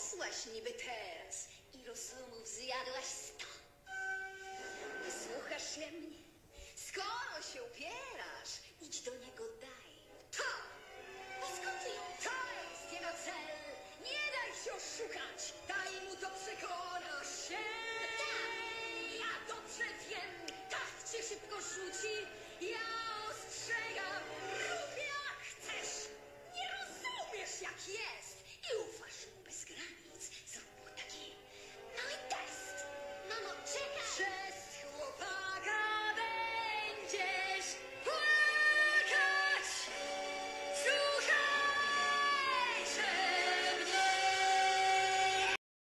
dorosłaś niby teraz i rozumów zjadłaś sto. Słuchasz się mnie? Skoro się upierasz, idź do niego daj. To! A skąd To jest jego cel! Nie daj się oszukać! Daj mu to przekonasz się! Tak! Ja dobrze wiem! Tak cię szybko rzuci! Ja ostrzegam! Rób jak chcesz! Nie rozumiesz jak jest! I uf